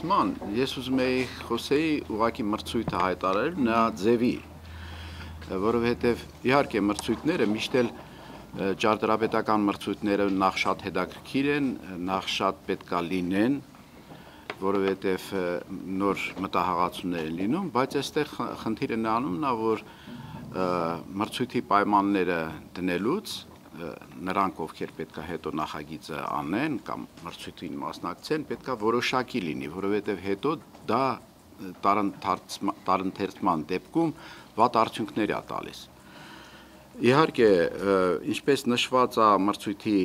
Ման, ես ուզում եի խոսեի ուղակի մրցույթը հայտարարել նրա ձևի, որովհետև իհարկե մրցույթները միշտ էլ ճարտարապետական մրցույթները նախ շատ հետաքրքիր են, նախ շատ պետքա լինեն, որովհետև նոր մտահղացումներ են լինում, բայց այստեղ խնդիրը նրանում նա որ մրցույթի պայմանները դնելուց նրանք ովքեր պետքա հետո նախագիծը անեն կամ մրցույթին մասնակցեն, պետքա որոշակի լինի, որովհետև հետո դա տարընթերցման դեպքում վատ արդյունքներ է տալիս։ Իհարկե, ինչպես նշված է մրցույթի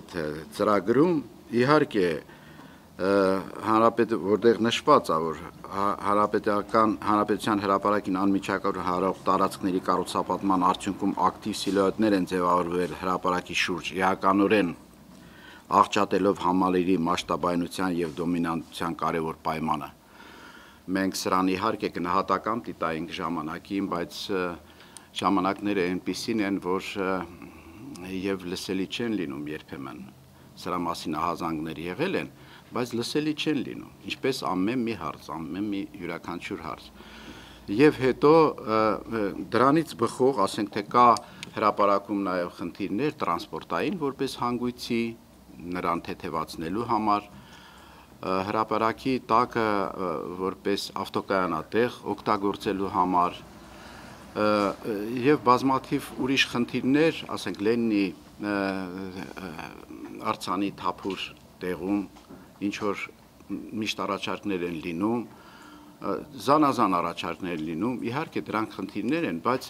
այդ ծրագրում, իհարկե հանրապետ որտեղ նշված է որ հանրապետական հանրապետության հրապարակին անմիջական հարող տարածքների կառուցապատման արդյունքում ակտիվ սիլուետներ են ձևավորվել հրապարակի շուրջ իհականորեն աղճատելով համալիրի մասշտաբայնության եւ դոմինանտության կարևոր պայմանը մենք սրան իհարկե գնահատական տիտայինք ժամանակին բայց ժամանակները այնպիսին են որ եւ լսելի չեն լինում երբեմն սրա մասին ահազանգներ եղել են բայց լսելի չեն լինում, ինչպես ամեն մի հարց, ամեն մի յուրաքանչյուր հարց։ Եվ հետո դրանից բխող, ասենք թե կա հրաապարակում նաև խնդիրներ տրանսպորտային որպես հանգույցի նրան թեթևացնելու համար հրաապարակի տակը որպես ավտոկայանատեղ օգտագործելու համար եւ բազմաթիվ ուրիշ խնդիրներ, ասենք Լեննի արցանի թափուր տեղում ինչ որ միշտ առաջարկներ են լինում, զանազան առաջարկներ լինում, իհարկե դրանք խնդիրներ են, բայց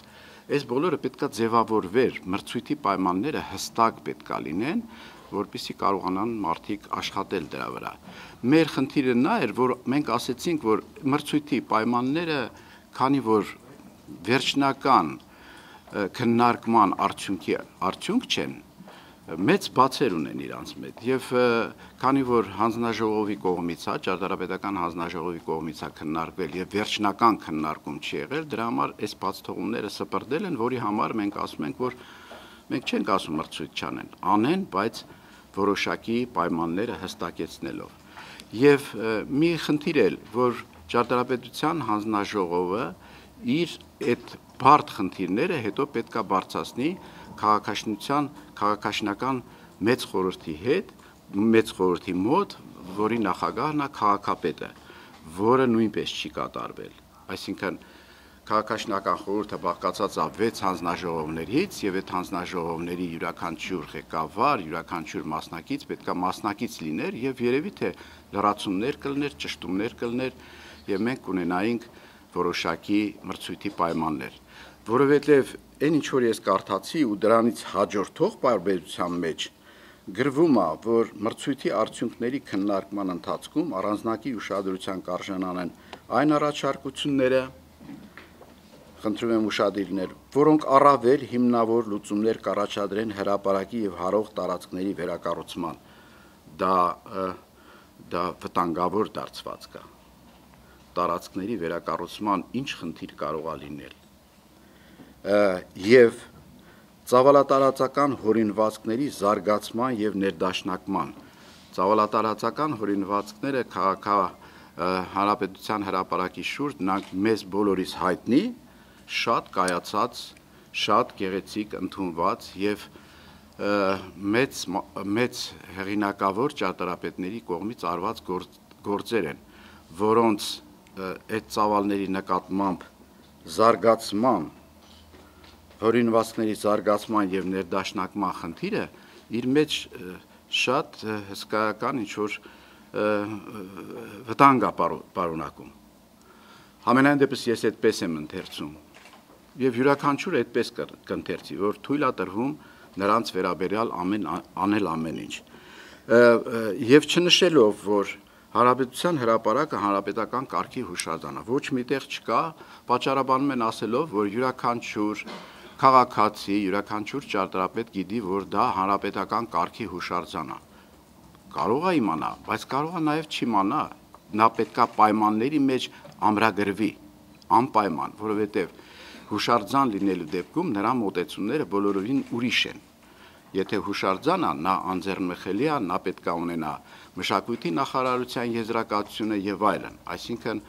այս բոլորը պետքա ձևավորվեր, մրցույթի պայմանները հստակ պետքա լինեն, որպիսի կարողանան մարդիկ աշխատել դրա վրա։ Մեր խնդիրը նա էր, որ մենք ասացինք, որ մրցույթի պայմանները, քանի որ վերջնական քննարկման արդյունքի արդյունք չեն, մեծ բացեր ունեն իրանց մեջ եւ քանի որ հանձնաժողովի կողմից հա ճարտարապետական հանձնաժողովի կողմից հա քննարկվել եւ վերջնական քննարկում չի եղել դրա համար այս բացթողումները սպրդել են որի համար մենք ասում ենք որ մենք չենք ասում մրցույթ չանեն անեն բայց որոշակի պայմանները հստակեցնելով եւ մի խնդիր էլ որ ճարտարապետության հանձնաժողովը իր այդ բարդ խնդիրները հետո պետքա բարձրացնի քաղաքաշինության քաղաքաշինական մեծ խորհրդի հետ, մեծ խորհրդի մոտ, որի նախագահն է քաղաքապետը, որը նույնպես չի կատարվել։ Այսինքն քաղաքաշինական խորհուրդը բաղկացած է 6 հանձնաժողովներից եւ այդ հանձնաժողովների յուրաքանչյուր ղեկավար, յուրաքանչյուր մասնակից պետքա մասնակից լիներ եւ երևի թե լրացումներ կլներ, ճշտումներ կլներ եւ մենք կունենայինք որոշակի մրցույթի պայմաններ, որովհետեւ այն ինչ որ ես կարդացի ու դրանից հաջորդող բարբերության մեջ գրվում է, որ մրցույթի արդյունքների քննարկման ընթացքում առանձնակի ուշադրության կարժանանեն այն առաջարկությունները, խնդրում եմ ուշադրներ, որոնք առավել հիմնավոր լուծումներ կառաջադրեն հրաապարակի եւ հարող տարածքների վերակառուցման։ Դա դա վտանգավոր դարձված կա։ Տարածքների վերակառուցման ինչ խնդիր կարող է լինել եւ ծավալատարածական հորինվածքների զարգացման եւ ներդաշնակման ծավալատարածական հորինվածքները քաղաքա հանրապետության հրապարակի շուրջ նրանք մեզ բոլորիս հայտնի շատ կայացած շատ գեղեցիկ ընդունված եւ մեծ մեծ հեղինակավոր ճարտարապետների կողմից արված գործ, գործեր են որոնց այդ ծավալների նկատմամբ զարգացման հորինվածքների զարգացման եւ ներդաշնակման խնդիրը իր մեջ շատ հսկայական ինչ որ վտանգ է պարունակում։ Համենայն դեպս ես այդպես եմ ընթերցում եւ յուրաքանչյուր այդպես կընթերցի, որ թույլ է տրվում նրանց վերաբերյալ ամեն անել ամեն ինչ։ Եվ չնշելով, որ Հանրապետության հրապարակը հանրապետական կարգի հուշարձանը ոչ միտեղ չկա, պատճառաբանում են ասելով, որ յուրաքանչյուր քաղաքացի յուրաքանչյուր ճարտարապետ գիտի, որ դա հանրապետական կարգի հուշարձան է։ Կարող է իմանա, բայց կարող է նաև չիմանա։ Նա պետքա պայմանների մեջ ամրագրվի, անպայման, որովհետև հուշարձան լինելու դեպքում նրա մոտեցումները բոլորովին ուրիշ են։ եթե հուշարձանա, նա անձեռնմխելի է, նա պետք է ունենա մշակույթի նախարարության եզրակացությունը եւ այլն։ Այսինքն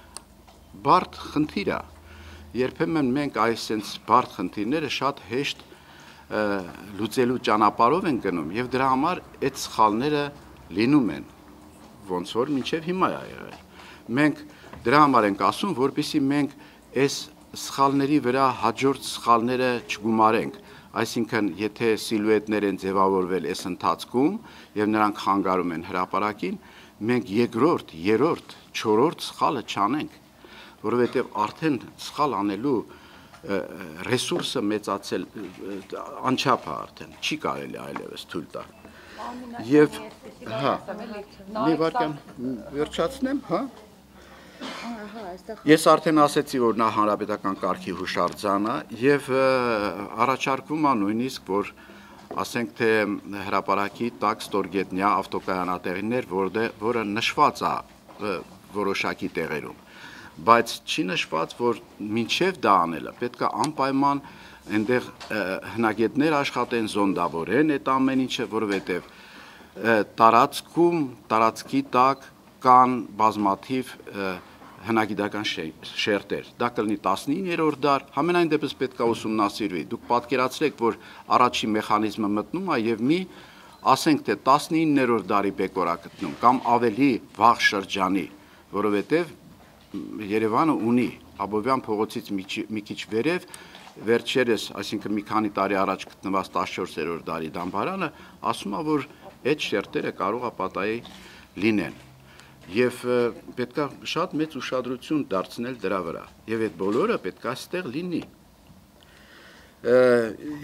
բարդ խնդիր է։ Երբեմն մենք այս sense բարդ խնդիրները շատ հեշտ լուծելու ճանապարհով են գնում եւ դրա համար այդ սխալները լինում են ոնց որ մինչեւ հիմա է եղել մենք դրա համար ենք ասում որpիսի մենք այս սխալների վրա հաջորդ սխալները չգումարենք այսինքն եթե սիլուետներ են ձևավորվել այս ընթացքում եւ նրանք խանգարում են հրաապարակին, մենք երկրորդ, երրորդ, չորրորդ սխալը չանենք, որովհետեւ արդեն սխալ անելու ռեսուրսը մեծացել անչափ է արդեն, չի կարելի այլևս թույլ տալ։ Եվ հա, մի վարքան վերջացնեմ, հա։ Ես արդեն ասեցի, որ նա հանրապետական կարգի հուշարձանը եւ առաջարկվում է նույնիսկ, որ ասենք թե հրաապարակի տակ ստորգետնյա ավտոկայանատեղիներ, որը նշված է որոշակի տեղերում բայց չի նշված, որ մինչև դա անելը պետք է անպայման այնտեղ հնագետներ աշխատեն, զոնդավորեն այդ ամեն ինչը, որովհետև տարածքում, տարածքի տակ կան բազմաթիվ հնագիտական շերտեր։ Դա կլինի 19-րդ դար, համենայն դեպս պետք է ուսումնասիրվի։ Դուք պատկերացրեք, որ առաջի մեխանիզմը մտնում է եւ մի ասենք թե 19-րդ դարի բեկորա գտնում կամ ավելի վաղ շրջանի, որովհետեւ Երևանը ունի Աբովյան փողոցից մի քիչ վերև վերջերս, այսինքն մի քանի տարի առաջ գտնված 14-րդ դարի դամբարանը ասում է, որ այդ շերտերը կարող է պատահի լինեն եւ պետքա շատ մեծ ուշադրություն դարձնել դրա վրա եւ այդ բոլորը պետքա այստեղ լինի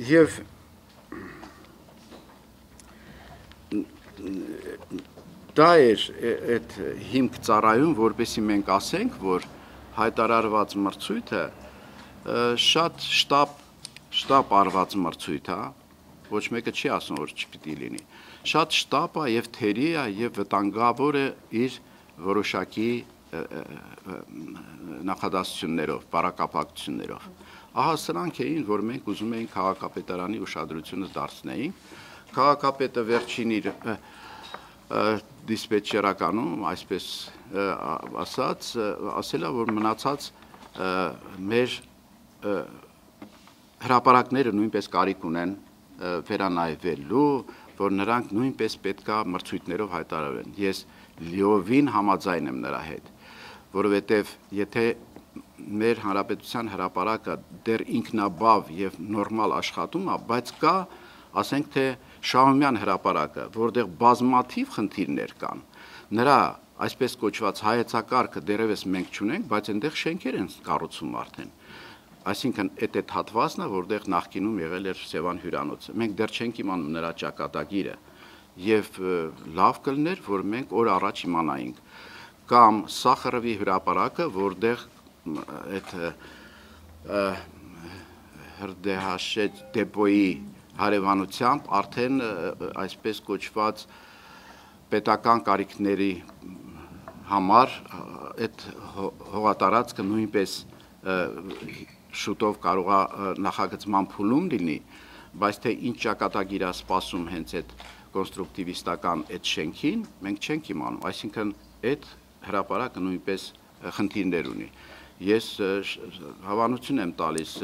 եւ դա էր այդ հիմք ծառայում որպեսի մենք ասենք որ հայտարարված մրցույթը շատ շտապ շտապ արված մրցույթ է ոչ մեկը չի ասում որ չպիտի լինի շատ շտապ է եւ թերի է եւ վտանգավոր է իր որոշակի նախադասություններով, բարակապակցություններով։ Ահա սրանք էին, որ մենք ուզում էինք քաղաքապետարանի ուշադրությունը դարձնեինք։ Քաղաքապետը վերջին իր դիսպեչերականում, այսպես ասած, ասել է, որ մնացած մեր հրաապարակները նույնպես կարիք ունեն վերանայվելու, որ նրանք նույնպես պետքա մրցույթներով հայտարարեն։ Ես լիովին համաձայն եմ նրա հետ, որովհետև եթե մեր հանրապետության հրաապարակը դեռ ինքնաբավ եւ նորմալ աշխատում է, բայց կա, ասենք թե Շահումյան հրաապարակը, որտեղ բազմաթիվ խնդիրներ կան։ Նրա այսպես կոչված հայեցակարգը դեռևս մենք չունենք, բայց այնտեղ շենքեր են կառուցում արդեն։ Այսինքն այդ այդ հատվածն է, որտեղ նախկինում եղել էր Սևան հյուրանոցը։ Մենք դեռ չենք իմանում նրա ճակատագիրը եւ լավ կլներ, որ մենք օր առաջ իմանայինք կամ Սախարովի հրապարակը, որտեղ այդ հրդեհաշեջ դեպոյի հարևանությամբ արդեն այսպես կոչված պետական կարիքների համար այդ հողատարածքը նույնպես շուտով կարող է նախագծման փուլում լինի, բայց թե ինչ ճակատագիր է սպասում հենց այդ կոնստրուկտիվիստական այդ շենքին, մենք չենք իմանում, այսինքն այդ հրաապարակը նույնպես խնդիրներ ունի։ Ես հավանություն եմ տալիս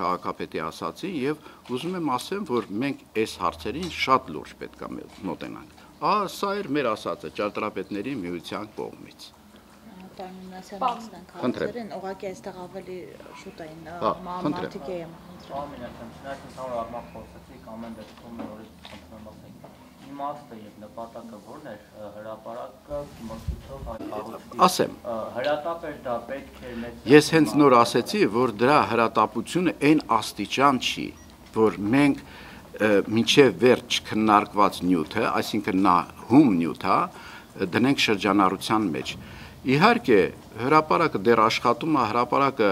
քաղաքապետի ասացի եւ ուզում եմ ասեմ, որ մենք այս հարցերին շատ լուրջ պետք է մոտենանք։ Ահա սա էր մեր ասածը ճարտարապետների միության կողմից հարցերին, ուղղակի այստեղ ավելի շուտ էին մարդիկ եմ խնդրում։ ընդհանուր առմամբ խոսեցիք ամեն դեպքում նորից իմաստը եւ նպատակը ո՞րն էր հրաապարակը մրցույթով հայտարարի։ Ասեմ։ Հրատապ էր դա պետք էր մեծ Ես հենց նոր ասեցի, որ դրա հրատապությունը այն աստիճան չի, որ մենք մինչև վերջ քննարկված նյութը, այսինքն նա հում նյութա, դնենք շրջանառության մեջ։ Իհարկե, հրաապարակը դեռ աշխատում է, հրաապարակը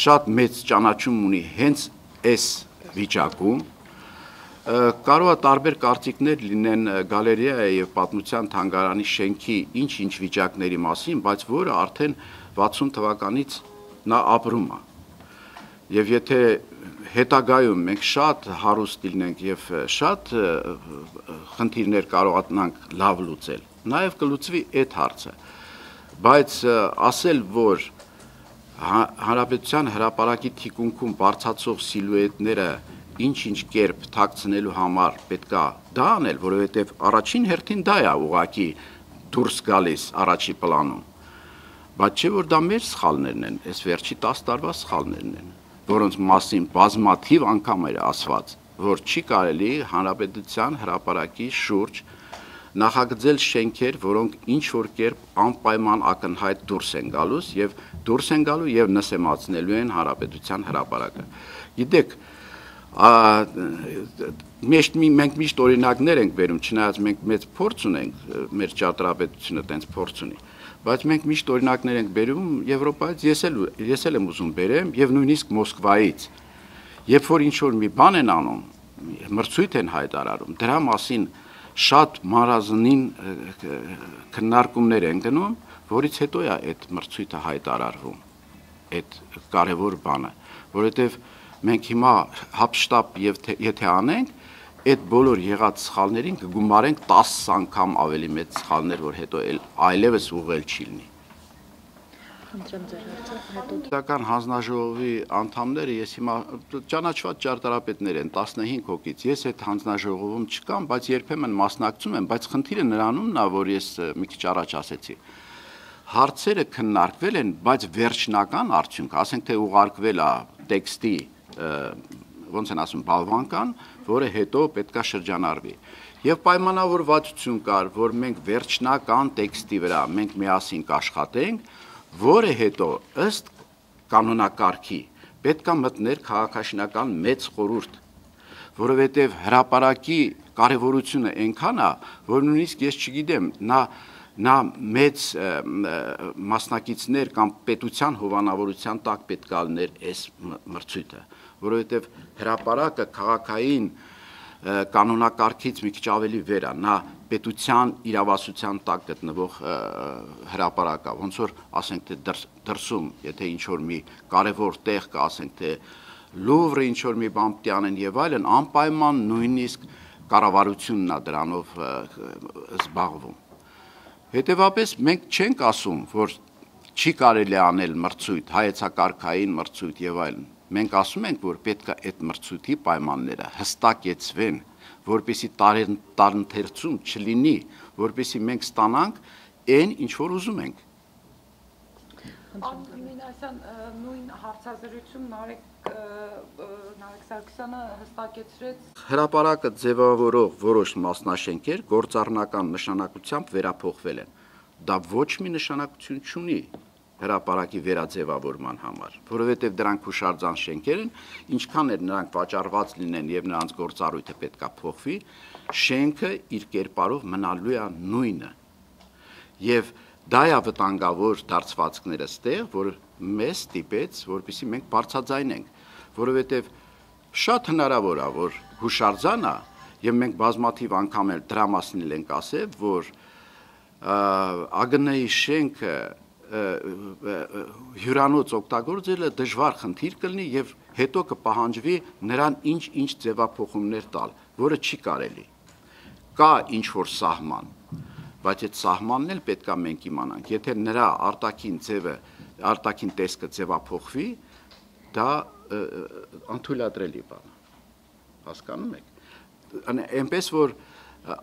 շատ մեծ ճանաչում ունի հենց այս վիճակում։ Կարող է տարբեր կարծիքներ լինեն գալերեայի եւ պատմության թանգարանի շենքի ինչ-ինչ վիճակների մասին, բայց որը արդեն 60 թվականից նա ապրում է։ Եվ եթե հետագայում մենք շատ հարուստ լինենք եւ շատ խնդիրներ կարողանանք լավ լուծել։ Նաեւ կլուծվի այդ հարցը։ Բայց ասել, որ հանրապետության հրաապարակի թիկունքում բարձացող սիլուետները ինչ-ինչ կերպ թաքցնելու համար պետքա դա անել, որովհետև առաջին հերթին դա է ուղակի դուրս գալիս առաջի պլանում։ Բայց չէ որ դա մեր սխալներն են, այս վերջի 10 տարվա սխալներն են, որոնց մասին բազմաթիվ անգամ էր ասված, որ չի կարելի հանրապետության հրաապարակի շուրջ նախագծել շենքեր, որոնք ինչ որ կերպ անպայման ակնհայտ դուրս են գալուս եւ դուրս են գալու եւ նսեմացնելու են հանրապետության հրաապարակը։ Գիտեք, միշտ մենք միշտ օրինակներ ենք վերում, չնայած մենք մեծ փորձ ունենք, մեր ճարտարապետությունը տենց փորձ ունի, բայց մենք միշտ օրինակներ ենք վերում Եվրոպայից, ես էլ ես էլ եմ ուզում բերեմ եւ նույնիսկ Մոսկվայից։ Երբ որ ինչ որ մի բան են անում, մրցույթ են հայտարարում, դրա մասին շատ մարազնին քննարկումներ են գնում, որից հետո է այդ մրցույթը հայտարարվում։ Այդ կարևոր բանը, որովհետև մենք հիմա հապշտապ եւ եթե անենք, այդ բոլոր եղած սխալներին կգումարենք 10 անգամ ավելի մեծ սխալներ, որ հետո այլևս ուղղել չի լինի։ Խնդրեմ ձեր հարցը հետո Պետական հանձնաժողովի անդամները ես հիմա ճանաչված ճարտարապետներ են 15 հոգից։ Ես այդ հանձնաժողովում չկամ, բայց երբեմն մասնակցում եմ, բայց խնդիրը նրանումն է, որ ես մի քիչ առաջ ասեցի հարցերը քննարկվել են, բայց վերջնական արդյունք, ասենք թե ուղարկվել է տեքստի ոնց են ասում բալվանկան, որը հետո պետքա շրջանառվի։ Եվ պայմանավորվածություն կար, որ մենք վերջնական տեքստի վրա մենք միասին կաշխատենք, որը հետո ըստ կանոնակարգի պետքա մտներ քաղաքաշինական մեծ խորուրդ, որովհետև հրաապարակի կարևորությունը այնքան է, որ նույնիսկ ես չգիտեմ, նա նա մեծ մասնակիցներ կամ պետության հովանավորության տակ պետք է լիներ այս մրցույթը, որովհետև հրաապարակը քաղաքային կանոնակարգից մի քիչ ավելի վեր է, նա պետության իրավասության տակ գտնվող հրաապարակա, ոնց որ ասենք թե դրսում, եթե ինչ որ մի կարևոր տեղ կա, ասենք թե Լուվրը ինչ որ մի բան պետք անեն եւ այլն, անպայման նույնիսկ կառավարությունն է դրանով զբաղվում։ Հետևաբար մենք չենք ասում, որ չի կարելի անել մրցույթ, հայեցակարգային մրցույթ եւ այլն։ Մենք ասում ենք, որ պետք է այդ մրցույթի պայմանները հստակեցվեն, որպեսի տարընթերցում չլինի, որպեսի մենք ստանանք այն, ինչ որ ուզում ենք։ Անդրի Մինասյան նույն հարցազրույցում Նարեկ Նարեկ Սարգսյանը հստակեցրեց. Հրաապարակը ձևավորող որոշ մասնաշենքեր գործառնական նշանակությամբ վերափոխվել են։ Դա ոչ մի նշանակություն չունի հրաապարակի վերաձևավորման համար, որովհետև դրանք հուշարձան շենքեր են, ինչքան էլ նրանք վաճառված լինեն եւ նրանց գործառույթը պետքա փոխվի, շենքը իր կերպարով մնալու է նույնը։ Եվ Դա է վտանգավոր դարձվածքները ստեղ, որ մեզ ստիպեց, որպեսի մենք բարձրաձայնենք, որովհետև շատ հնարավոր է, որ հուշարձանը եւ մենք բազմաթիվ անգամ էլ դրա մասին ենք ասել, որ ԱԳՆ-ի շենքը հյուրանոց օգտագործելը դժվար խնդիր կլինի եւ հետո կպահանջվի նրան ինչ-ինչ ձևափոխումներ տալ, որը չի կարելի։ Կա ինչ որ սահման, բայց այդ սահմանն էլ պետքա մենք իմանանք։ Եթե նրա արտաքին ձևը, արտաքին տեսքը ձևափոխվի, դա անթույլատրելի բան է։ Հասկանում եք։ Այնպես որ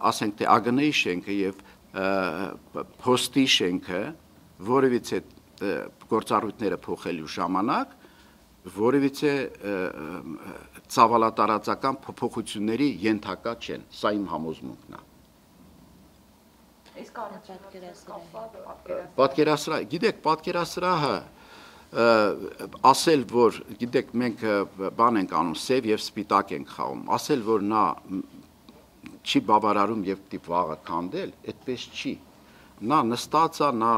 ասենք թե ԱԳՆ-ի շենքը եւ փոստի շենքը որևիցե գործառույթները փոխելու ժամանակ որևիցե ցավալատարածական փոփոխությունների ենթակա չեն։ Սա իմ համոզմունքն է։ Իսկ պատկերասրահ։ Պատկերասրահ, գիտեք, պատկերասրահը ասել, որ գիտեք, մենք բան ենք անում, սև եւ սպիտակ ենք խաղում, ասել, որ նա չի բավարարում եւ տիպ վաղը քանդել, այդպես չի։ Նա նստած է, նա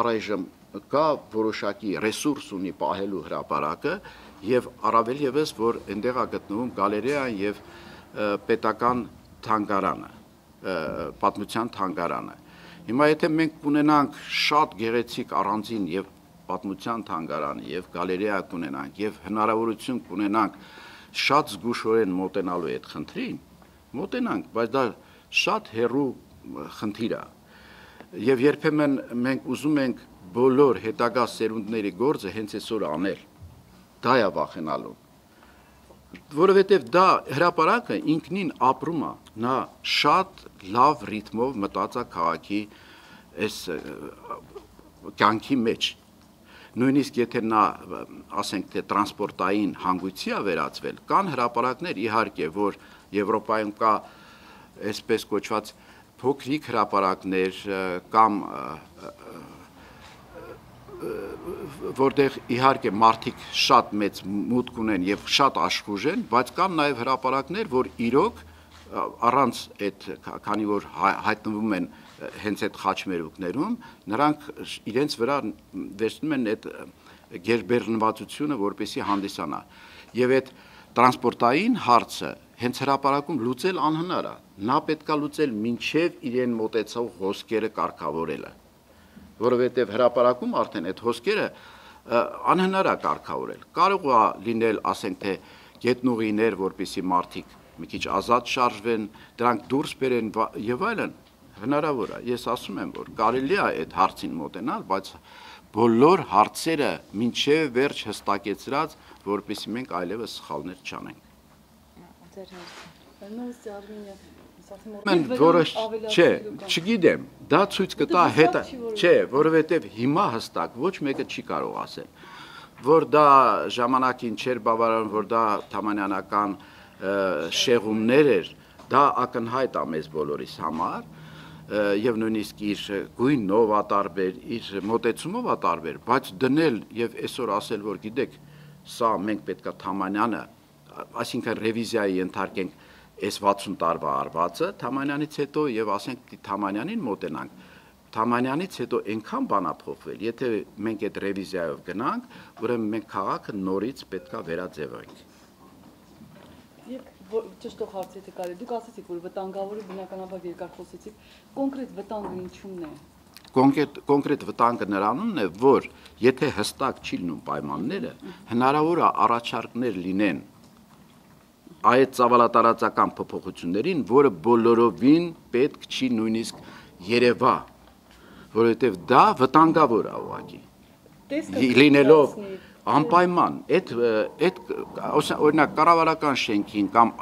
առայժմ կա որոշակի ռեսուրս ունի պահելու հրաապարակը եւ առավել եւս որ այնտեղ է գտնվում գալերեան եւ պետական թանգարանը պատմության թանգարանը։ Հիմա եթե մենք ունենանք շատ գեղեցիկ առանձին եւ պատմության թանգարանի եւ գալերեա կունենանք եւ հնարավորություն կունենանք շատ զգուշորեն մոտենալու այդ խնդրին, մոտենանք, բայց դա շատ հերու խնդիր է։ Եվ երբեմն մենք ուզում ենք բոլոր հետագա սերունդների գործը հենց այսօր անել։ Դա է վախենալու որովհետև դա հրաապարակը ինքնին ապրում է նա շատ լավ ռիթմով մտածա քաղաքի այս կյանքի մեջ նույնիսկ եթե նա ասենք թե տրանսպորտային հանգույցի է վերածվել կան հրաապարակներ իհարկե որ եվրոպայում կա այսպես կոչված փոքրիկ հրաապարակներ կամ որտեղ իհարկե մարդիկ շատ մեծ մուտք ունեն եւ շատ աշխուժ են, բայց կան նաեւ հրաապարակներ, որ իրոք առանց այդ քանի որ հայտնվում են հենց այդ խաչմերուկներում, նրանք իրենց վրա վերցնում են այդ գերբեռնվածությունը, որպեսի հանդիսանա։ Եվ այդ տրանսպորտային հարցը հենց հրաապարակում լուծել անհնար է։ Նա պետքա լուծել մինչև իրեն մոտեցող հոսքերը կարգավորելը որովհետև հրաապարակում արդեն այդ հոսքերը անհնար է կարգավորել։ Կարող է լինել, ասենք թե գետնուղիներ, որպիսի մարդիկ մի քիչ ազատ շարժվեն, դրանք դուրս բերեն եւ այլն, հնարավոր է։ Ես ասում եմ, որ կարելի է այդ հարցին մոտենալ, բայց բոլոր հարցերը մինչև վերջ հստակեցրած, որպեսի մենք այլևս սխալներ չանենք։ Ձեր հարցը։ Նույնիսկ Արմենիա Mən որոշ չէ, չգիտեմ, դա ցույց կտա հետը, չէ, որովհետև հիմա հստակ ոչ մեկը չի կարող ասել, որ դա ժամանակին չէր բավարարում, որ դա թամանյանական շեղումներ էր, դա ակնհայտ է մեզ բոլորիս համար եւ նույնիսկ իր գույնով ատարբեր, իր մոտեցումով ատարբեր, բայց դնել եւ այսօր ասել, որ գիտեք, սա մենք պետքա Թամանյանը, այսինքն ռևիզիայի ենթարկենք այս 60 տարվա արվածը Թամանյանից հետո եւ ասենք Թամանյանին մոտենանք Թամանյանից հետո այնքան բանա փոխվել, եթե մենք այդ ռևիզիայով գնանք, ուրեմն մենք քաղաքը նորից պետքա վերաձևենք։ Եվ ճշտող հարցի եթե կարելի, դուք ասացիք, որ վտանգավորը բնականաբար երկար խոսեցիք, կոնկրետ վտանգը ինչու՞մն է։ Կոնկրետ կոնկրետ վտանգը նրանումն է, որ եթե հստակ չի լինում պայմանները, հնարավոր է առաջարկներ լինեն այդ ծավալատարածական փոփոխություններին, որը բոլորովին պետք չի նույնիսկ Երևա, որովհետև դա վտանգավոր է ուղղակի։ Լինելով անպայման այդ այդ օրինակ կառավարական շենքին կամ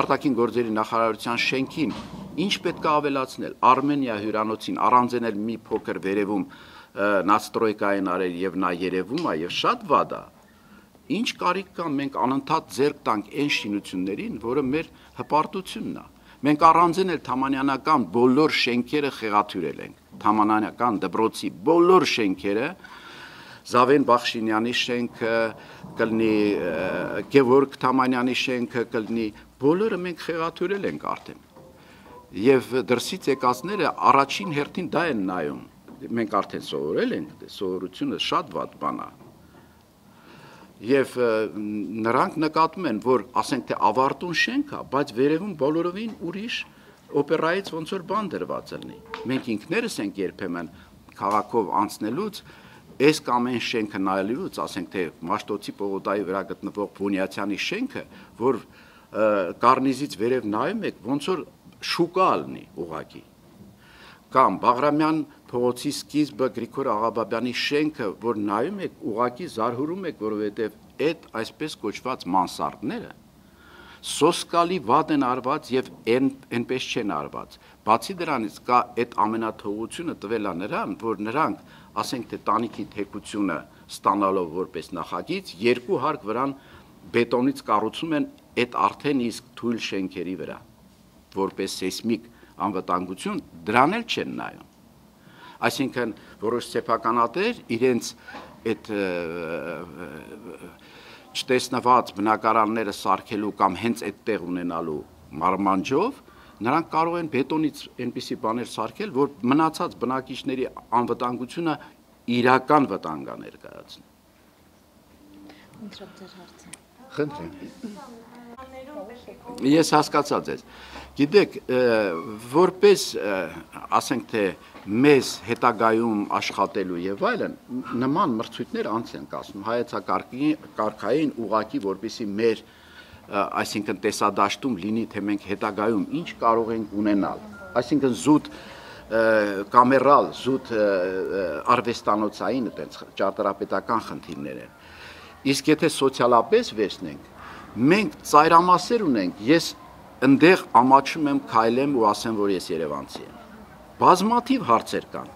արտաքին գործերի նախարարության շենքին ինչ պետք է ավելացնել Արմենիա հյուրանոցին առանձնել մի փոքր վերևում նաստրոյկային արել եւ նա երևում է եւ շատ վատ է Ինչ կարիք կա մենք անընդհատ ձեռք տանք այն շինություններին, որը մեր հպարտությունն է։ Մենք առանձին էլ Թամանյանական բոլոր շենքերը խեղաթյուրել ենք։ Թամանյանական դպրոցի բոլոր շենքերը Զավեն Բախշինյանի շենքը, կլնի Գևորգ Թամանյանի շենքը, կլնի բոլորը մենք խեղաթյուրել ենք արդեն։ Եվ դրսից եկածները առաջին հերթին դա են նայում։ Մենք արդեն սովորել ենք, սովորությունը շատ վատ բան է եւ նրանք նկատում են, որ ասենք թե ավարտուն շենք է, բայց վերևում բոլորովին ուրիշ օպերայից ոնց որ բան դրված լինի։ Մենք ինքներս ենք երբեմն քաղաքով անցնելուց այս կամ այն շենքը նայելուց, ասենք թե Մաշտոցի պողոտայի վրա գտնվող Բունյացյանի շենքը, որ կարնիզից վերև նայում եք, ոնց որ շուկա լինի ուղակի կամ Բաղրամյան փողոցի սկիզբը Գրիգոր Աղաբաբյանի շենքը, որ նայում եք, ուղակի զարհուրում եք, որովհետև այդ այսպես կոչված մանսարդները սոսկալի վատ են արված եւ այնպես չեն արված։ Բացի դրանից կա այդ ամենաթողությունը տվելա նրան, որ նրանք, ասենք թե տանիքի թեկությունը ստանալով որպես նախագիծ, երկու հարկ վրան բետոնից կառուցում են այդ արդեն իսկ թույլ շենքերի վրա, որպես սեյսմիկ անվտանգություն, դրան էլ չեն նայում։ Այսինքն որոշ սեփականատեր իրենց այդ չտեսնված բնակարանները սարքելու կամ հենց այդտեղ ունենալու մարմանջով նրանք կարող են բետոնից այնպիսի բաներ սարքել, որ մնացած բնակիչների անվտանգությունը իրական վտանգ ներկայացնի։ Ընտրապ ձեր հարցը։ Խնդրեմ։ Ես հասկացա ձեզ։ Գիտեք, որպես ասենք թե մեզ հետագայում աշխատելու եւ այլն նման մրցույթներ անց են կասում հայեցակարգային ուղակի որբիսի մեր այսինքն տեսադաշտում լինի թե մենք հետագայում ինչ կարող ենք ունենալ այսինքն զուտ կամերալ զուտ արվեստանոցային այդպես ճարտարապետական խնդիրներ են իսկ եթե սոցիալապես վերցնենք մենք ծայրամասեր ունենք ես ընդեղ ամաչում եմ քայլեմ ու ասեմ որ ես Երևանցի եմ բազմաթիվ հարցեր կան։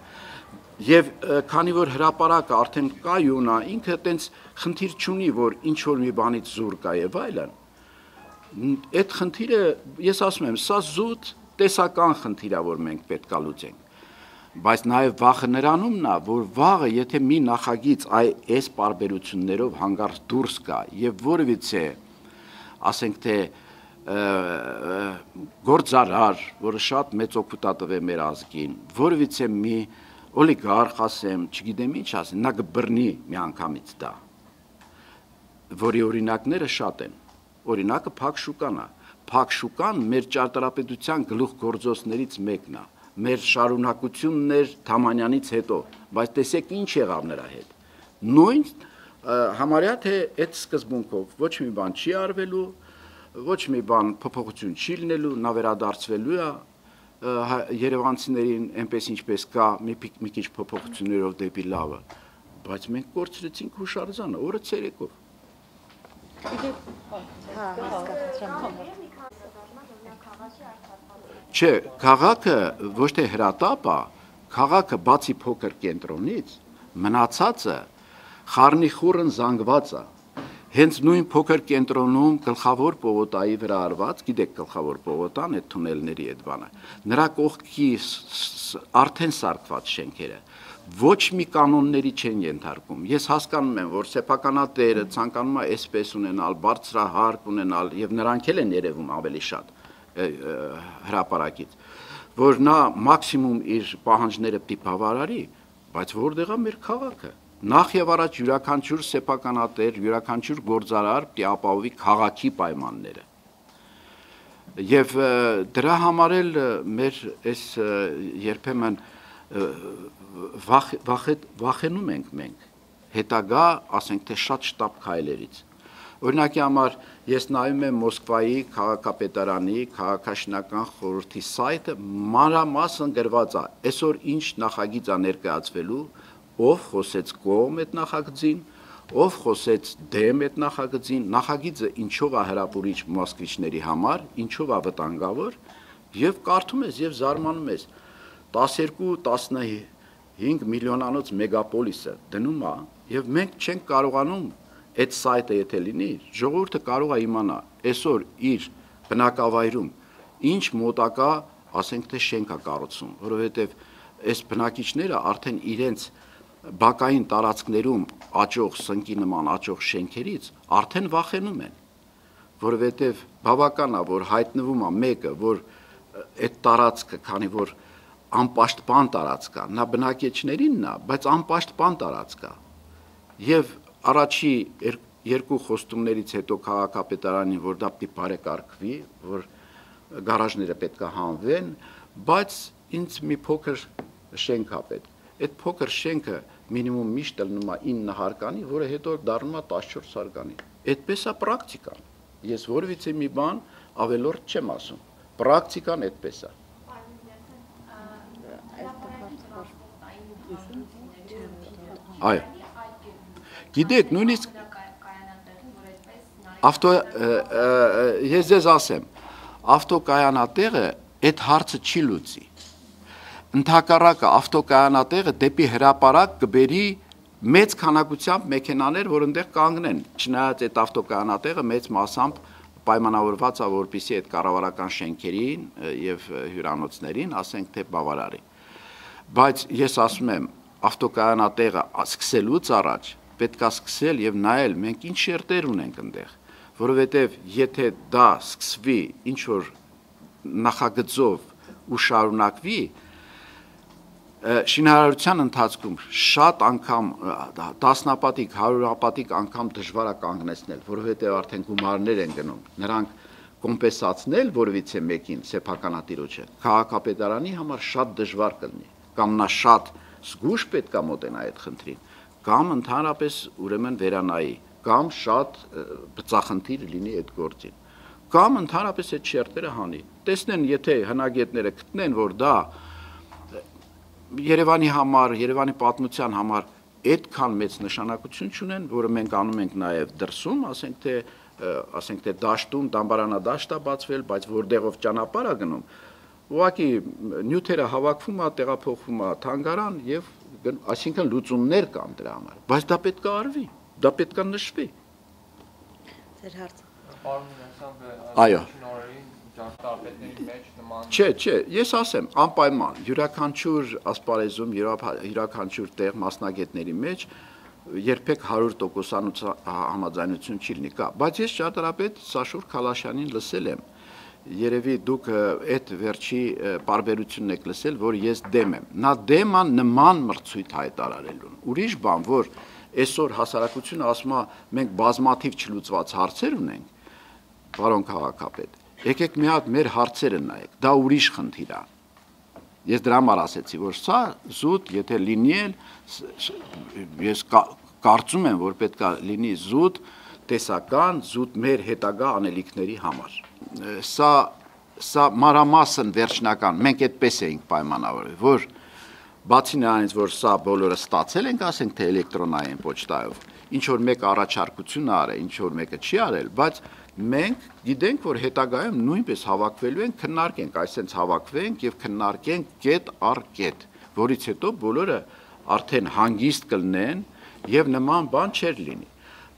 Եվ քանի որ հրաապարակը արդեն կա յունա, ինքը տենց խնդիր չունի, որ ինչ որ մի բանից զուր կա եւ այլն։ Այդ խնդիրը ես ասում եմ, սա զուտ տեսական խնդիր է, որ մենք պետքա լուծենք բայց նաև վախը նրանումն է, որ վաղը եթե մի նախագիծ այ այս բարբերություններով հանգարց դուրս գա եւ որևիցե ասենք թե գործարար, որը շատ մեծ օգուտ տվե մեր ազգին, որևիցե մի օլիգարխ ասեմ, չգիտեմ ինչ ասեմ, նա կբռնի մի անգամից դա։ Որի օրինակները շատ են։ Օրինակը Փակ շուկան է։ Փակ շուկան մեր ճարտարապետության գլուխ գործոցներից մեկն է։ Մեր շարունակություններ Թամանյանից հետո, բայց տեսեք ինչ եղավ նրա հետ։ Նույն համարյա թե այդ սկզբունքով ոչ մի բան չի արվելու, ոչ մի բան փոփոխություն չի լինելու, նա վերադարձվելու է Երևանցիներին այնպես ինչպես կա մի մի քիչ փոփոխություններով դեպի լավը, բայց մենք կորցրեցինք հուշարձանը օրը ցերեկով։ Հա, Չէ, քաղաքը ոչ թե հրատապ է, քաղաքը բացի փոքր կենտրոնից մնացածը խառնի խուրն զանգված է հենց նույն փոքր կենտրոնում գլխավոր պողոտայի վրա արված, գիտեք գլխավոր պողոտան այդ թունելների այդ բանը։ Նրա կողքի արդեն սարքված շենքերը ոչ մի կանոնների չեն ենթարկում։ Ես հասկանում եմ, որ սեփականատերը ցանկանում է այսպես ունենալ, բարձրահարկ ունենալ եւ նրանք էլ են երևում ավելի շատ հրաապարակից, որ նա մաքսիմում իր պահանջները պիտի բավարարի, բայց որտեղ է մեր քաղաքը նախ եւ առաջ յուրաքանչյուր սեփականատեր, յուրաքանչյուր գործարար պիտի ապահովի քաղաքի պայմանները։ Եվ դրա համար էլ մեր այս երբեմն վախ վախենում ենք մենք հետագա, ասենք թե շատ շտապ քայլերից։ Օրինակի համար ես նայում եմ Մոսկվայի քաղաքապետարանի քաղաքաշինական խորհրդի սայթը, մանրամասն գրված է, այսօր ինչ նախագիծ է ներկայացվելու ով խոսեց կողմ այդ նախագծին, ով խոսեց դեմ այդ նախագծին, նախագիծը ինչով է հրապուրիչ մոսկվիչների համար, ինչով է վտանգավոր, եւ կարդում ես եւ զարմանում ես. 12-15 միլիոնանոց մեգապոլիսը դնում է եւ մենք չենք կարողանում այդ սայթը եթե լինի, ժողովուրդը կարող է իմանա այսօր իր բնակավայրում ինչ մոտակա, ասենք թե շենք է կառուցում, որովհետեւ այս բնակիչները արդեն իրենց բակային տարածքներում աճող սնկի նման աճող շենքերից արդեն վախենում են, որովհետև բավական է, որ հայտնվում է մեկը, որ այդ տարածքը, քանի որ անպաշտպան տարածք է, նա բնակիչներինն է, բայց անպաշտպան տարածք է։ Եվ առաջի երկու խոստումներից հետո քաղաքապետարանին, որ դա պիտի բարեկարգվի, որ գարաժները պետք է հանվեն, բայց ինձ մի փոքր շենք է պետք այդ փոքր շենքը մինիմում միշտ լինում է 9 հարկանի, որը հետո դառնում է 14 հարկանի։ Այդպես է պրակտիկան։ Ես որևիցե մի բան ավելորդ չեմ ասում։ Պրակտիկան այդպես է։ Այո։ Գիտեք, նույնիսկ ավտո ես ձեզ ասեմ, ավտոկայանատեղը այդ հարցը չի լուծի ընդհակառակը ավտոկայանատեղը դեպի հրաապարակ կբերի մեծ քանակությամբ մեքենաներ, որ այնտեղ կանգնեն։ Չնայած այդ ավտոկայանատեղը մեծ մասամբ պայմանավորված է, որպիսի այդ կառավարական շենքերին եւ հյուրանոցներին, ասենք թե բավարարի։ Բայց ես ասում եմ, ավտոկայանատեղը սկսելուց առաջ պետք է սկսել եւ նայել մենք ինչ շերտեր ունենք այնտեղ, որովհետեւ եթե դա սկսվի ինչ որ նախագծով ու շարունակվի, շինարարության ընթացքում շատ անգամ տասնապատիկ, հարյուրապատիկ անգամ դժվար է կանգնեցնել, որովհետև արդեն գումարներ են գնում։ Նրանք կոմպենսացնել որևիցե մեկին սեփականատիրոջը քաղաքապետարանի համար շատ դժվար կլինի։ կամ նա շատ զգուշ պետքա մոտենա այդ խնդրին, կամ ընդհանրապես ուրեմն վերանայի, կամ շատ բծախնդիր լինի այդ գործին կամ ընդհանրապես այդ շերտերը հանի։ Տեսնեն, եթե հնագետները գտնեն, որ դա Երևանի համար, Երևանի պատմության համար այդքան մեծ նշանակություն ունեն, որը մենք անում ենք նաև դրսում, ասենք թե ասենք թե դաշտում դամբարանադաշտ է բացվել, բայց որտեղով ճանապարհ է գնում, ուղղակի նյութերը հավաքվում է, տեղափոխվում է թանգարան եւ այսինքն լուծումներ կան դրա համար, բայց դա պետք է արվի, դա պետք է նշվի։ Ձեր հարցը։ Այո ճարտարապետների մեջ նման Չէ, չէ, ես ասեմ, անպայման յուրաքանչյուր ասպարեզում, յուրաքանչյուր տեղ մասնագետների մեջ երբեք 100% համաձայնություն չի լինի կա, բայց ես ճարտարապետ Սաշուր Խալաշյանին լսել եմ երևի դուք այդ վերջի բարբերությունն եք լսել, որ ես դեմ եմ։ Նա դեմ է նման մրցույթ հայտարարելուն։ Ուրիշ բան, որ այսօր հասարակությունը ասում է մենք բազմաթիվ չլուծված հարցեր ունենք, պարոն քաղաքապետ, եկեք մի հատ մեր հարցերը նայեք, դա ուրիշ խնդիր է։ Ես դրա համար ասեցի, որ սա զուտ, եթե լինի էլ ես կարծում եմ, որ պետքա լինի զուտ տեսական, զուտ մեր հետագա անելիքների համար։ Սա սա մանրամասն վերջնական, մենք այդպես էինք պայմանավորել, որ բացի նրանից, որ սա բոլորը ստացել ենք, ասենք թե էլեկտրոնային պոչտայով, ինչ որ մեկ առաջարկություն արել, ինչ որ մեկը չի արել, բայց մենք գիտենք, որ հետագայում նույնպես հավաքվելու ենք, քննարկենք, այսենց հավաքվենք եւ քննարկենք կետ առ կետ, որից հետո բոլորը արդեն հանգիստ կլնեն եւ նման բան չեր լինի։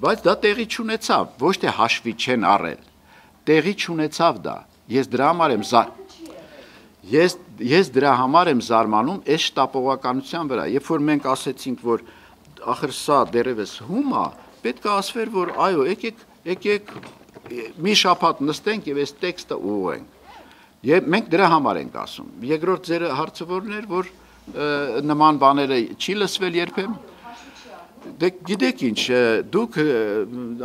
Բայց դա տեղի չունեցավ, ոչ թե հաշվի չեն առել։ Տեղի չունեցավ դա։ Ես դրա համար եմ զա Ես ես դրա համար եմ զարմանում այս շտապողականության վրա։ Երբ որ մենք ասեցինք, որ ախր սա դերևս հում է, պետք է ասվեր, որ այո, եկեք եկեք մի շաբաթ նստենք եւ այս տեքստը ուղենք։ Եվ մենք դրա համար ենք ասում։ Երկրորդ ձեր հարցը որն էր, որ նման բաները չի լսվել երբեմն։ Դե գիտեք ինչ, դուք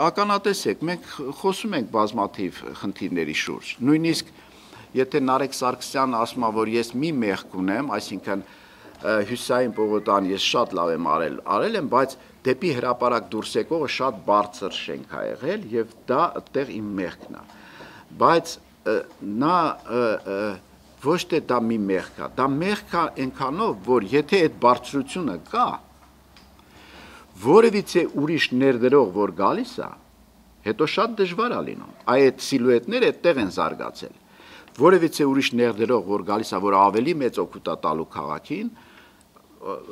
ականատես եք, մենք խոսում ենք բազմաթիվ խնդիրների շուրջ։ Նույնիսկ եթե Նարեկ Սարգսյանն ասում է, որ ես մի մեղք ունեմ, այսինքն Հյուսային Պողոտան ես շատ լավ եմ արել, արել եմ, բայց դեպի հրաապարակ դուրս եկողը շատ բարձր շենք ա եղել եւ դա այդտեղ իմ մեղքն է բայց նա ոչ թե դա մի մեղք է դա մեղք է այնքանով որ եթե այդ բարձրությունը կա որևիցե ուրիշ ներդրող որ գալիս է հետո շատ դժվար է լինում այդ սիլուետները այդտեղ են զարգացել որևիցե ուրիշ ներդրող որ գալիս է որ ավելի մեծ օգուտ է տալու քաղաքին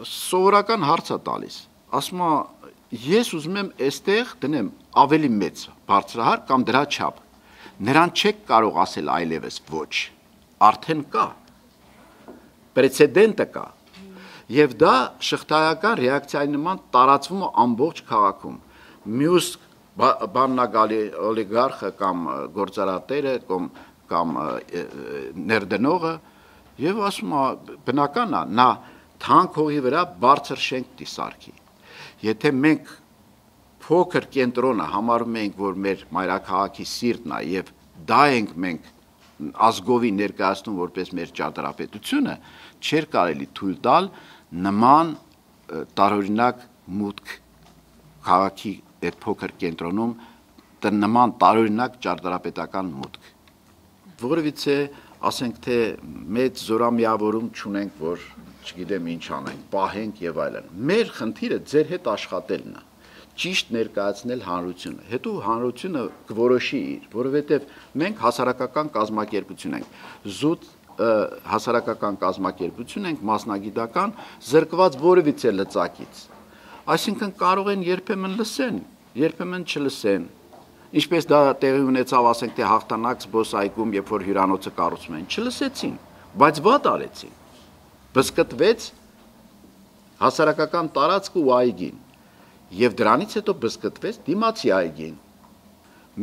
սովորական հարց է տալիս ասում է ես ուզում եմ այստեղ դնեմ ավելի մեծ բարձրահար կամ դրա չափ նրան չեք կարող ասել այլևս ոչ արդեն կա պրեցեդենտը կա եւ դա շղթայական ռեակցիայի նման տարածվում է ամբողջ քաղաքում մյուս բաննագալի օլիգարխը կամ գործարատերը կամ կամ ներդնողը եւ ասում է բնական է նա թանկ հողի վրա բարձր շենք դիսարքի Եթե մենք փոքր կենտրոնը համարում ենք, որ մեր մայրաքաղաքի սիրտն է եւ դա ենք մենք ազգովի ներկայացնում որպես մեր ճարտարապետությունը, չէր կարելի թույլ տալ նման տարօրինակ մուտք քաղաքի այդ փոքր կենտրոնում նման տարօրինակ ճարտարապետական մուտք։ Որովհետեւ ասենք թե մեծ զորամիավորում չունենք, որ չգիտեմ ինչ անենք, պահենք եւ այլն։ Մեր խնդիրը ձեր հետ աշխատելն է ճիշտ ներկայացնել հանրությունը։ Հետո հանրությունը կորոշի իր, որովհետև մենք հասարակական կազմակերպություն ենք։ Զուտ հասարակական կազմակերպություն ենք, մասնագիտական, զրկված որևիցե լծակից։ Այսինքն կարող են երբեմն լսեն, երբեմն չլսեն։ Ինչպես դա տեղի ունեցավ, ասենք թե հաղթանակ զբոսայգում, երբ որ հյուրանոցը կառուցում են, չլսեցին, բայց վատ արեցին բսկտվեց հասարակական տարածքը ու այգին եւ դրանից հետո բսկտվեց դիմացի այգին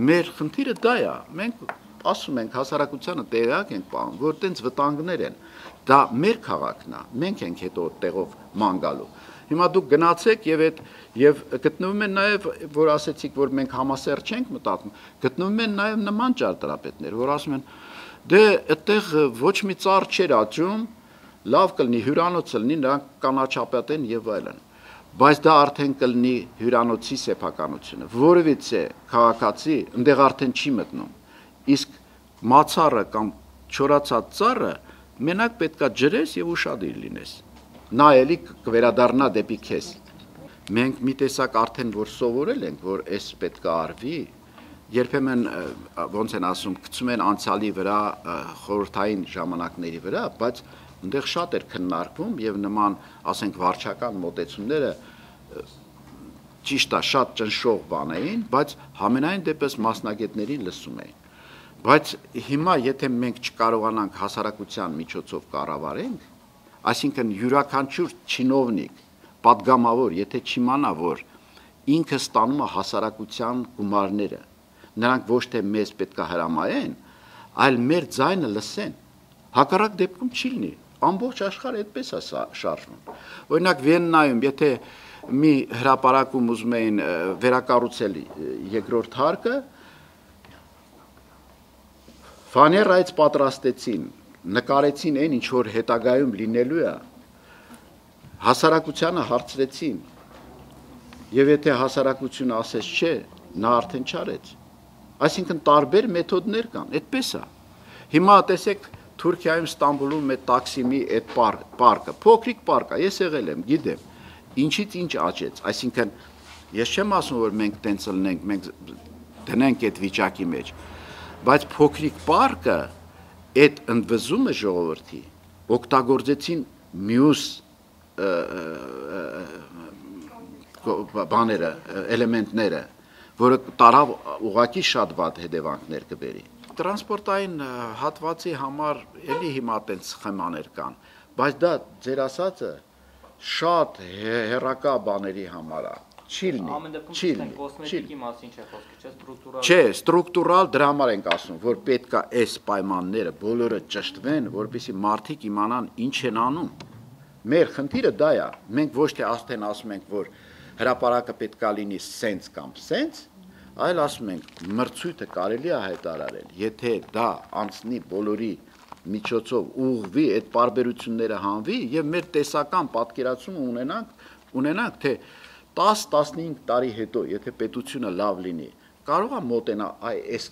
մեր խնդիրը դա է մենք ասում ենք հասարակությանը տեղյակ ենք պահում որ տենց վտանգներ են դա մեր քաղաքն է մենք ենք հետո տեղով ման գալու հիմա դուք գնացեք եւ այդ եւ գտնվում են նաեւ որ ասեցիք որ մենք համասեր չենք մտածում գտնվում են նաեւ նման ճարտարապետներ որ ասում են դե այդտեղ ոչ մի ծառ չէր աճում լավ կլինի հյուրանոց լինի, նրանք կանաչապետեն եւ այլն։ Բայց դա արդեն կլինի հյուրանոցի սեփականությունը։ Որևիցե քաղաքացի այնտեղ արդեն չի մտնում։ Իսկ մացառը կամ չորացած ծառը մենակ պետքա ջրես եւ ուշադիր լինես։ Նա էլի կվերադառնա դեպի քեզ։ Մենք մի տեսակ արդեն որ սովորել ենք, որ այս պետքա արվի, երբեմն ոնց են ասում, գցում են անցյալի վրա խորհրդային ժամանակների վրա, բայց Այնտեղ շատ էր քննարկվում եւ նման, ասենք, վարչական մոտեցումները ճիշտ է, շատ ճնշող բան էին, բայց համենայն դեպս մասնագետներին լսում էին։ Բայց հիմա եթե մենք չկարողանանք հասարակության միջոցով կառավարենք, այսինքն յուրաքանչյուր чиновник, падգամավոր, եթե չիմանա, որ ինքը ստանում է հասարակության գումարները, նրանք ոչ թե մեզ պետք է հրամայեն, այլ մեր ձայնը լսեն։ Հակառակ դեպքում չի լինի ամբողջ աշխարհը այդպես է շարժվում։ Օրինակ Վիեննայում, եթե մի հրաապարակում ուզում էին վերակառուցել երկրորդ հարկը, ֆաներայից պատրաստեցին, նկարեցին այն ինչ որ հետագայում լինելու է, հասարակությանը հարցրեցին։ Եվ եթե հասարակությունը ասես չէ, նա արդեն չարեց։ Այսինքն տարբեր մեթոդներ կան, այդպես է։ Հիմա տեսեք Թուրքիայում Ստամբուլում այդ տաքսիմի այդ պարկը, փոքրիկ պարկ է, ես եղել եմ, գիտեմ։ Ինչից ինչ աճեց, այսինքն ես չեմ ասում որ մենք տենց լնենք, մենք դնենք այդ վիճակի մեջ, բայց փոքրիկ պարկը այդ ընդվզումը ժողովրդի օգտագործեցին մյուս բաները, էլեմենտները, որը տարավ ուղակի շատ վատ հետևանքներ կբերի տրանսպորտային հատվածի համար էլի հիմա տենց սխեմաներ կան, բայց դա ձեր ասածը շատ հերակա բաների համար է չի լինի, չի լինի։ Կոսմետիկի մասին չէ խոսքը, չէ, ստրուկտուրալ։ Չէ, ստրուկտուրալ դրա համար ենք ասում, որ պետքա այս պայմանները բոլորը ճշտվեն, որպեսզի մարդիկ իմանան ինչ են անում։ Մեր խնդիրը դա է։ Մենք ոչ թե աստեն ասում ենք, որ հրաապարակը պետքա լինի սենց կամ սենց, այլ ասում ենք մրցույթը կարելի է հայտարարել, եթե դա անցնի բոլորի միջոցով ուղղվի այդ բարբերությունները հանվի եւ մեր տեսական պատկերացումը ունենանք ունենանք թե 10-15 տարի հետո եթե պետությունը լավ լինի կարող է մոտենա այ այս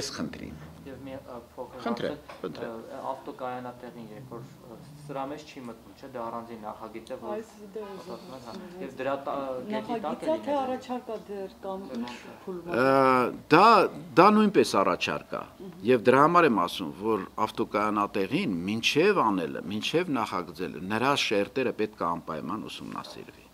այս խնդրին եւ մի փոքր խնդրեմ ավտոկայանատեղին երբ որ սրա մեջ չի մտնում, չէ՞, դա առանձին նախագիծ է, որ հա։ եւ դրա գետի տակ է թե առաջարկա դեր կամ փուլում։ Դա դա նույնպես առաջարկա եւ դրա համար եմ ասում, որ ավտոկայանատեղին ինչև անելը, ինչև նախագծելը, նրա շերտերը պետք է անպայման ուսումնասիրվի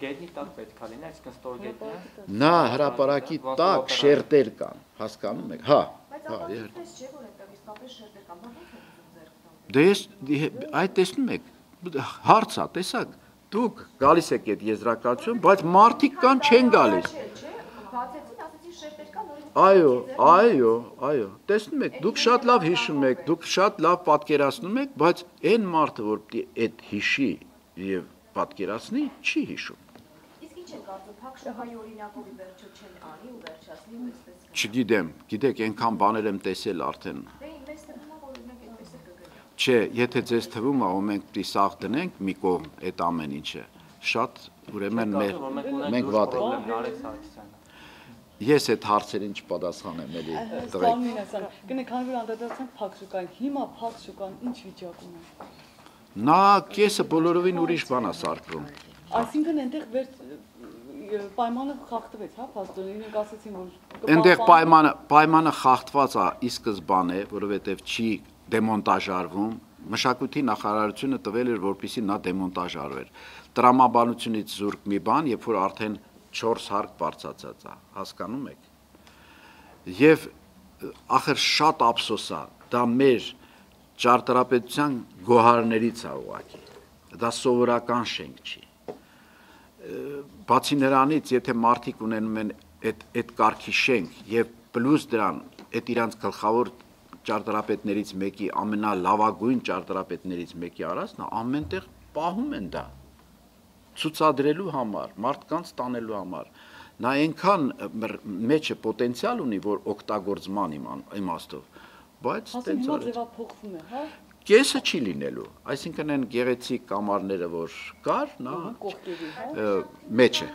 գետնի տակ պետք է լինի, այսինքն ստոր գետնի է։ Նա հրաապարակի տակ շերտեր կան, հասկանում եք։ Հա, հա, իհարկե։ Բայց չէ որ այդտեղ իսկապես շերտեր կան, բա ո՞նց Դե ես այդ տեսնում եք, հարց է, տեսակ, դուք գալիս եք այդ եզրակացություն, բայց մարդիկ կան չեն գալիս։ Այո, այո, այո։ Տեսնում եք, դուք շատ լավ հիշում եք, դուք շատ լավ պատկերացնում եք, բայց այն մարդը, որ պիտի այդ հիշի եւ պատկերացնի, չի հիշում։ Իսկ ինչ են կարծում, փակ շահայի օրինակով ի վերջո չեն անի ու վերջացնի ու այսպես։ Չգիտեմ, գիտեք, այնքան բաներ եմ տեսել արդեն։ Դե մեզ թվում է, որ օրինակ այդպես է կգնա։ Չէ, եթե ձեզ թվում է, որ մենք պիտի սաղ դնենք մի կողմ այդ ամեն ինչը, շատ ուրեմն մեր մենք վատ ենք։ Ես այդ հարցերին չպատասխանեմ էլի տղեկ։ Ստամինասան, գնե քանի որ անդրադարձանք փակ շուկային, հիմա փակ շուկան ինչ վիճակում է։ Նա կեսը բոլորովին ուրիշ բան է սարքվում։ Այսինքն այնտեղ վեր պայմանը խախտվեց, հա, փաստորեն իրենք ասացին, որ Այնտեղ պայմանը պայմանը խախտված է ի սկզբանե, որովհետև չի դեմոնտաժարվում։ Մշակույթի նախարարությունը տվել էր, որպեսզի նա դեմոնտաժարվեր։ Տրամաբանությունից զուրկ մի բան, երբ որ արդեն 4 հարկ բարձացած է, հասկանում եք։ Եվ ախր շատ ափսոս է, դա մեր ճարտարապետության գոհարներից է ուղակի։ Դա սովորական շենք չի։ Բացի նրանից, եթե մարդիկ ունենում են այդ այդ կարգի շենք եւ պլյուս դրան այդ իրանց գլխավոր ճարտարապետներից մեկի ամենալավագույն ճարտարապետներից մեկի արածն ամենտեղ պահում են դա ցուցադրելու համար, մարդկանց տանելու համար։ Նա այնքան մեջը պոտենցիալ ունի, որ օգտագործման իմաստով, բայց տենց արեց։ ձևափոխվում է, հա։ կեսը չի լինելու, այսինքն այն գեղեցիկ կամարները, որ կար, նա հա։ ը, մեջ է։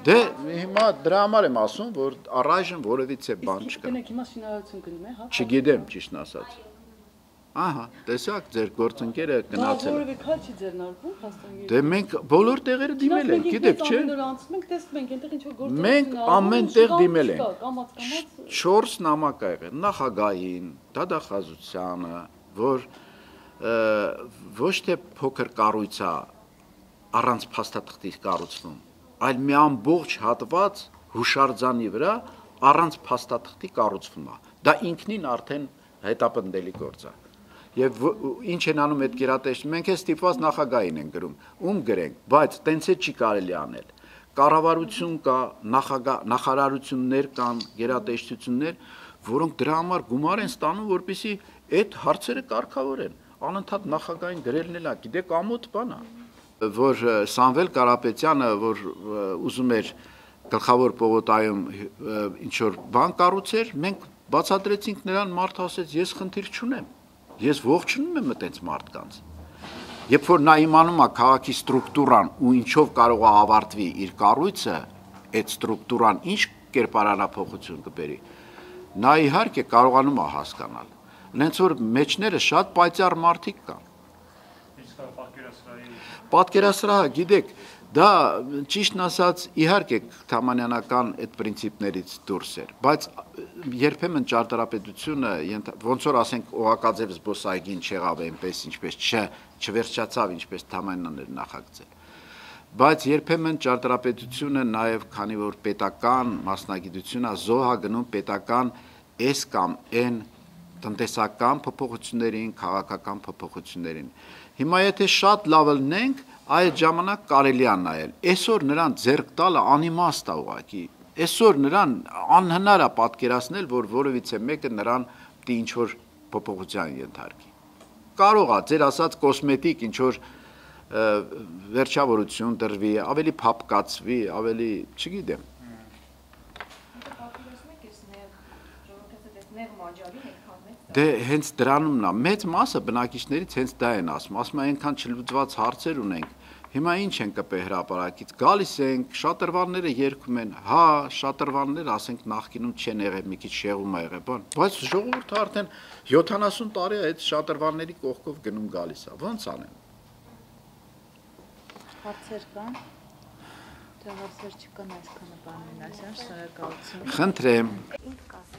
Դե հիմա դրա համար եմ ասում, որ առայժմ որևիցե բան Իսկ չկա։ գնեք հիմա շինարարություն գնում է, հա։ Չգիտեմ ճիշտն ասած։ Ահա, տեսակ, ձեր գործընկերը Դա գնացել է։ որևէ քայլ չի ձեռնարկվում հաստանգի։ Դե մենք բոլոր տեղերը դիմել ենք, գիտեք, չէ՞։ Նոր անցնում ենք, տեսնում ենք, այնտեղ ինչ որ գործ Մենք ամեն տեղ դիմել ենք։ Կամած կամած 4 նամակ ա եղել նախագահին, դադախազությանը, որ ոչ թե փոքր կառույցա առանց փաստաթղթի կառուցվում, այլ մի ամբողջ հատված հուշարձանի վրա առանց փաստաթղթի կառուցվում է։ Դա ինքնին արդեն հետապնդելի գործ է։ Եվ ինչ են անում այդ գերատեսչը։ Մենք է ստիպված նախագահին են գրում, ում գրենք, բայց տենց է չի կարելի անել։ Կառավարություն կա, նախագահ նախարարություններ կան, գերատեսչություններ, որոնք դրա համար գումար են ստանում, որպեսզի այդ հարցերը կարգավորեն։ Անընդհատ նախագահին գրելն էլա, գիտեք, ամոթ բան է որ Սամվել Կարապետյանը, որ ուզում էր գլխավոր պողոտայում ինչ որ բան կառուցեր, մենք բացատրեցինք նրան, մարդ ասեց, ես խնդիր չունեմ։ Ես ողջունում եմ այդպես մարդկանց։ Երբ որ նա իմանում է քաղաքի ստրուկտուրան ու ինչով կարող է ավարտվի իր կառույցը, այդ ստրուկտուրան ինչ կերպարանափոխություն կբերի, նա իհարկե կարողանում է հասկանալ։ Նենց որ մեջները շատ պայծառ մարդիկ կան։ Պատկերասրահը, գիտեք, դա ճիշտն ասած իհարկե թամանյանական այդ պրինցիպներից դուրս էր, բայց երբեմն ճարտարապետությունը ոնց որ ասենք օղակաձև զբոսայգին չեղավ այնպես ինչպես չ չվերջացավ ինչպես թամանյանն էր նախագծել բայց երբեմն ճարտարապետությունը նաև քանի որ պետական մասնագիտությունա զոհա գնում պետական այս կամ այն տնտեսական փոփոխություններին, քաղաքական փոփոխություններին։ Հիմա եթե շատ լավ լնենք, այդ ժամանակ կարելի է նայել։ Այսօր նրան ձեռք տալը անիմաստ է ուղղակի։ Այսօր նրան անհնար է պատկերացնել, որ որևիցե մեկը նրան դի ինչ որ փոփոխության ենթարկի։ Կարող է ձեր ասած կոսմետիկ ինչ որ ը, վերջավորություն դրվի, ավելի փափ կացվի, ավելի, չգիտեմ։ Դե հենց դրանումն է։ Մեծ մասը բնակիչներից հենց դա են ասում։ Ասում են այնքան չլուծված հարցեր ունենք։ Հիմա ինչ են կպե հրապարակից։ Գալիս ենք, շատրվանները երգում են։ Հա, շատրվանները, ասենք, նախկինում չեն եղել, մի քիչ շեղում ա եղել, բան։ Բայց ժողովուրդը արդեն 70 տարի է այդ շատրվանների կողքով գնում գալիս է։ Ոնց անեն։ Հարցեր կան։ Թե հարցեր չկան այսքանը բանին ասեմ, շնորհակալություն։ Խնդրեմ։ Ինչ կասեք